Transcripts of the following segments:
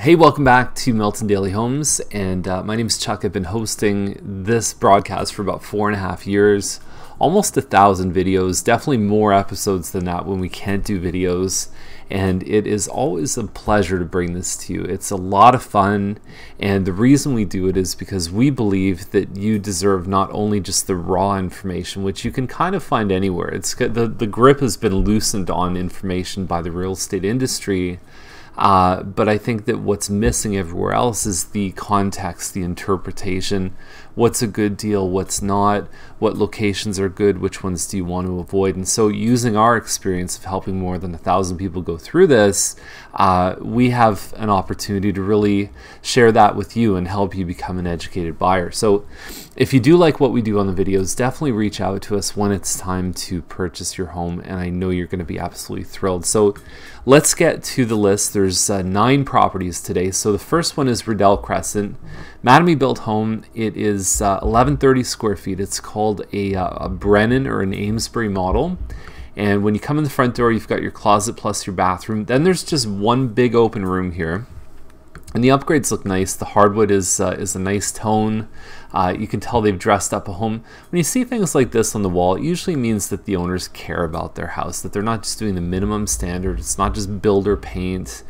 Hey, welcome back to Milton Daily Homes, and uh, my name is Chuck. I've been hosting this broadcast for about four and a half years, almost a thousand videos, definitely more episodes than that when we can't do videos. And it is always a pleasure to bring this to you. It's a lot of fun, and the reason we do it is because we believe that you deserve not only just the raw information, which you can kind of find anywhere. It's the the grip has been loosened on information by the real estate industry uh, but I think that what's missing everywhere else is the context, the interpretation. What's a good deal, what's not, what locations are good, which ones do you want to avoid. And so, using our experience of helping more than a thousand people go through this, uh, we have an opportunity to really share that with you and help you become an educated buyer. So, if you do like what we do on the videos, definitely reach out to us when it's time to purchase your home. And I know you're going to be absolutely thrilled. So, let's get to the list. There's uh, nine properties today. So, the first one is Riddell Crescent. Mattamy built home. It is uh, 1130 square feet. It's called a, uh, a Brennan or an Amesbury model. And when you come in the front door, you've got your closet plus your bathroom. Then there's just one big open room here. And the upgrades look nice. The hardwood is uh, is a nice tone. Uh, you can tell they've dressed up a home. When you see things like this on the wall, it usually means that the owners care about their house, that they're not just doing the minimum standard. It's not just builder paint.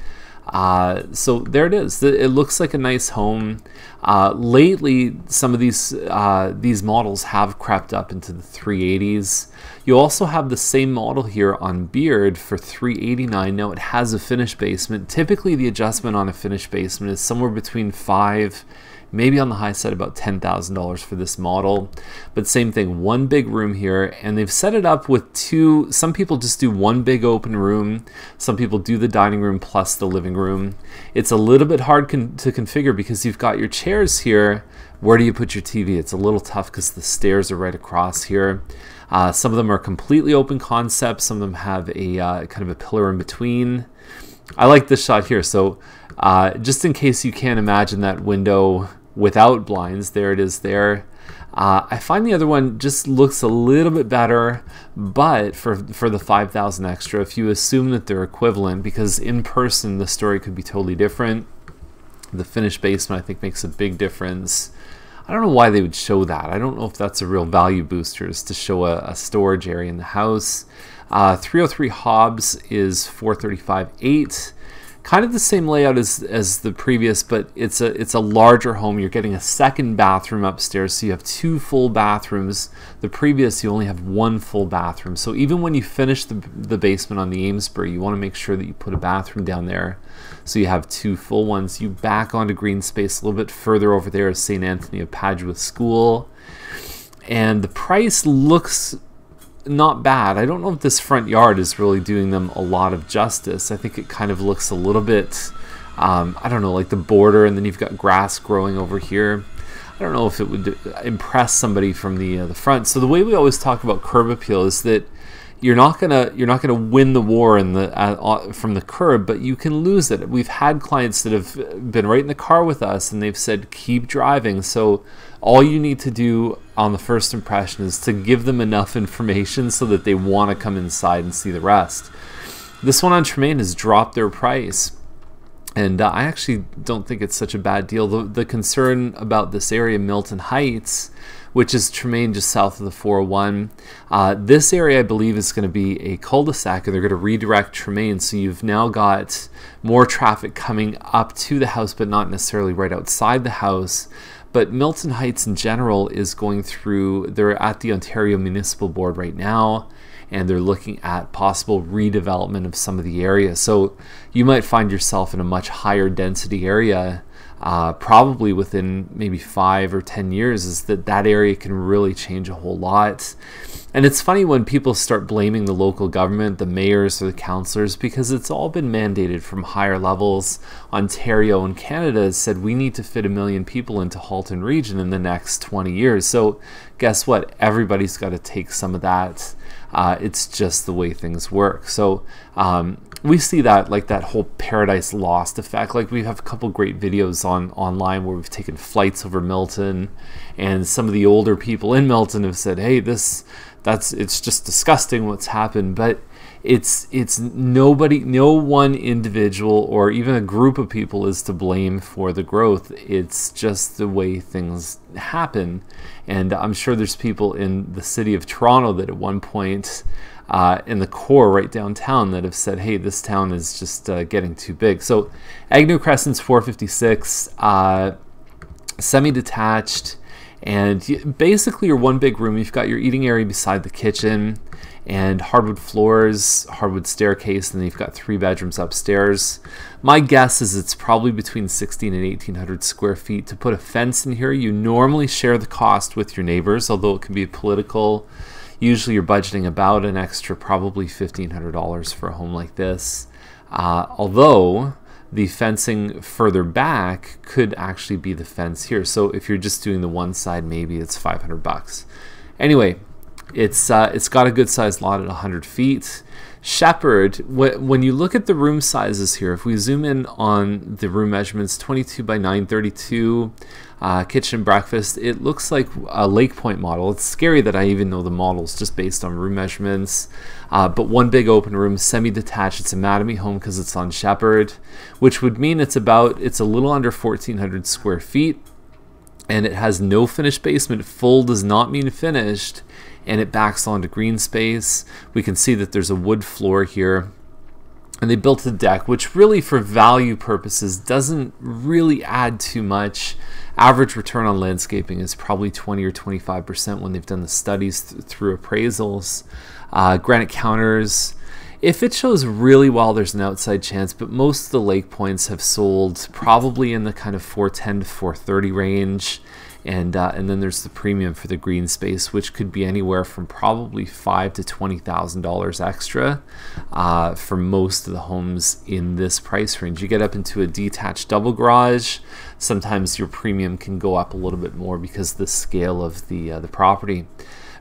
Uh, so there it is. It looks like a nice home. Uh, lately, some of these uh, these models have crept up into the 380s. You also have the same model here on Beard for 389. Now it has a finished basement. Typically, the adjustment on a finished basement is somewhere between five maybe on the high side about $10,000 for this model. But same thing, one big room here, and they've set it up with two. Some people just do one big open room, some people do the dining room plus the living room. It's a little bit hard con to configure because you've got your chairs here. Where do you put your TV? It's a little tough because the stairs are right across here. Uh, some of them are completely open concept, some of them have a uh, kind of a pillar in between. I like this shot here. So uh, just in case you can't imagine that window without blinds. There it is there. Uh, I find the other one just looks a little bit better, but for for the 5,000 extra, if you assume that they're equivalent, because in person the story could be totally different. The finished basement I think makes a big difference. I don't know why they would show that. I don't know if that's a real value booster is to show a, a storage area in the house. Uh, 303 Hobbs is 435.8. kind of the same layout as as the previous, but it's a it's a larger home. You're getting a second bathroom upstairs, so you have two full bathrooms. The previous you only have one full bathroom. So even when you finish the the basement on the Amesbury, you want to make sure that you put a bathroom down there, so you have two full ones. You back onto green space a little bit further over there is St. Anthony of Padua School. And the price looks not bad. I don't know if this front yard is really doing them a lot of justice. I think it kind of looks a little bit, um, I don't know, like the border, and then you've got grass growing over here. I don't know if it would impress somebody from the uh, the front. So the way we always talk about curb appeal is that you're not gonna you're not gonna win the war in the uh, uh, from the curb, but you can lose it. We've had clients that have been right in the car with us, and they've said keep driving. So all you need to do on the first impression is to give them enough information so that they want to come inside and see the rest. This one on Tremaine has dropped their price. And uh, I actually don't think it's such a bad deal. The, the concern about this area, Milton Heights, which is Tremaine just south of the 401. Uh, this area, I believe, is going to be a cul-de-sac, and they're going to redirect Tremaine. So you've now got more traffic coming up to the house, but not necessarily right outside the house. But Milton Heights in general is going through, they're at the Ontario Municipal Board right now, and they're looking at possible redevelopment of some of the area. So you might find yourself in a much higher density area uh, probably within maybe five or ten years is that that area can really change a whole lot. And it's funny when people start blaming the local government, the mayors or the councillors, because it's all been mandated from higher levels. Ontario and Canada has said we need to fit a million people into Halton region in the next 20 years. So guess what? Everybody's got to take some of that. Uh, it's just the way things work. So um, we see that like that whole paradise lost effect. Like we have a couple great videos on online where we've taken flights over milton and some of the older people in milton have said hey this that's it's just disgusting what's happened. But it's it's nobody no one individual or even a group of people is to blame for the growth. It's just the way things happen. And i'm sure there's people in the city of toronto that at one point uh, in the core right downtown that have said hey this town is just uh, getting too big so agnew crescent's 456 uh, semi-detached and basically your one big room you've got your eating area beside the kitchen and hardwood floors, hardwood staircase, and then you've got three bedrooms upstairs. My guess is it's probably between 16 and 1800 square feet. To put a fence in here, you normally share the cost with your neighbors, although it can be political. Usually you're budgeting about an extra probably $1,500 for a home like this. Uh, although the fencing further back could actually be the fence here. So if you're just doing the one side, maybe it's 500 bucks. Anyway, it's uh, it's got a good sized lot at 100 feet. Shepherd, when you look at the room sizes here, if we zoom in on the room measurements, 22 by 932, uh, kitchen breakfast, it looks like a Lake Point model. It's scary that I even know the models just based on room measurements. Uh, but one big open room, semi-detached. It's a Mattamy home because it's on Shepherd, which would mean it's about it's a little under 1,400 square feet, and it has no finished basement. Full does not mean finished and it backs onto green space. We can see that there's a wood floor here. And they built a deck, which really for value purposes doesn't really add too much. Average return on landscaping is probably 20 or 25% when they've done the studies th through appraisals. Uh, granite counters, if it shows really well, there's an outside chance, but most of the lake points have sold probably in the kind of 410 to 430 range and uh, and then there's the premium for the green space, which could be anywhere from probably five to twenty thousand dollars extra uh, for most of the homes in this price range. You get up into a detached double garage, sometimes your premium can go up a little bit more because the scale of the uh, the property.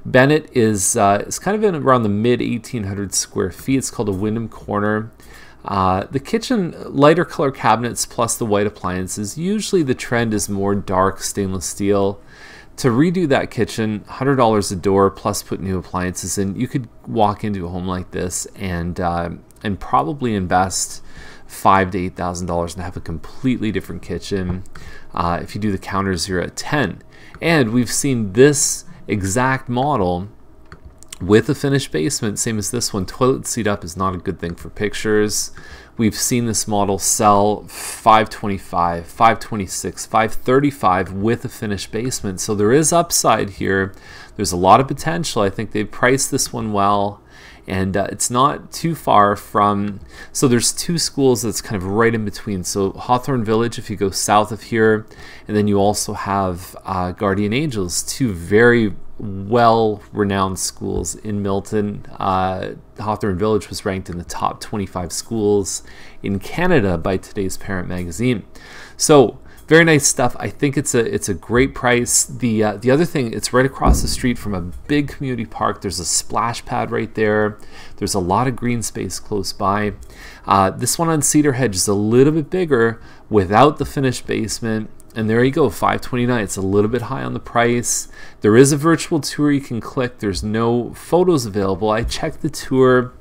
Bennett is uh, is kind of in around the mid 1800 square feet. It's called a Wyndham Corner. Uh, the kitchen, lighter color cabinets plus the white appliances. Usually the trend is more dark stainless steel. To redo that kitchen, $100 a door plus put new appliances in. You could walk into a home like this and uh, and probably invest five to eight thousand dollars and have a completely different kitchen. Uh, if you do the counters, you're at ten. And we've seen this exact model with a finished basement, same as this one, toilet seat up is not a good thing for pictures. We've seen this model sell 525, 526, 535 with a finished basement. So there is upside here. There's a lot of potential. I think they've priced this one well and uh, it's not too far from so there's two schools that's kind of right in between so hawthorne village if you go south of here and then you also have uh, guardian angels two very well renowned schools in Milton. Uh, Hawthorne Village was ranked in the top 25 schools in Canada by today's Parent Magazine. So, very nice stuff. I think it's a it's a great price. The uh, the other thing, it's right across the street from a big community park. There's a splash pad right there. There's a lot of green space close by. Uh, this one on Cedar Hedge is a little bit bigger without the finished basement and there you go, 529. It's a little bit high on the price. There is a virtual tour you can click. There's no photos available. I checked the tour.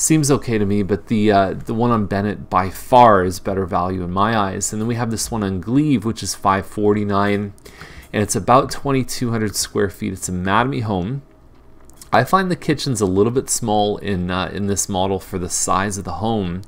Seems okay to me, but the uh, the one on Bennett by far is better value in my eyes. And then we have this one on Glebe, which is 549, and it's about 2,200 square feet. It's a Mattamy home. I find the kitchen's a little bit small in uh, in this model for the size of the home,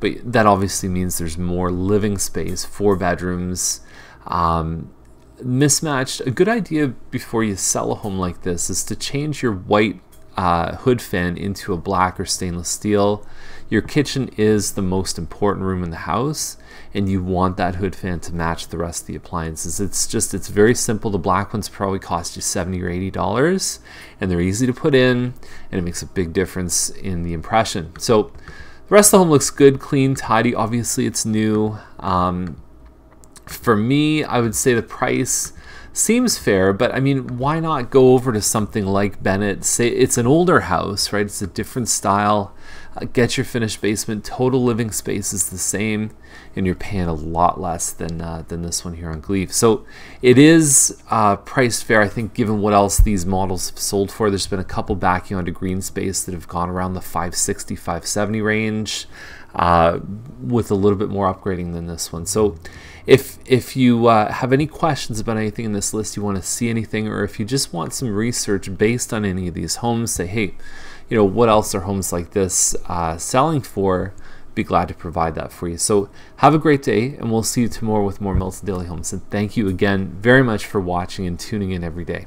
but that obviously means there's more living space, four bedrooms, um, mismatched. A good idea before you sell a home like this is to change your white uh, hood fan into a black or stainless steel. Your kitchen is the most important room in the house, and you want that hood fan to match the rest of the appliances. It's just, it's very simple. The black ones probably cost you 70 or $80, and they're easy to put in, and it makes a big difference in the impression. So, the rest of the home looks good, clean, tidy. Obviously, it's new. Um, for me, I would say the price seems fair, but I mean, why not go over to something like Bennett? Say it's an older house, right? It's a different style. Uh, get your finished basement. Total living space is the same, and you're paying a lot less than uh, than this one here on Glebe. So it is uh, priced fair, I think, given what else these models have sold for. There's been a couple backing onto green space that have gone around the 560, 570 range, uh, with a little bit more upgrading than this one. So if if you uh, have any questions about anything in this list, you want to see anything, or if you just want some research based on any of these homes, say, hey, you know, what else are homes like this uh, selling for? Be glad to provide that for you. So have a great day, and we'll see you tomorrow with more Milton Daily Homes. And thank you again very much for watching and tuning in every day.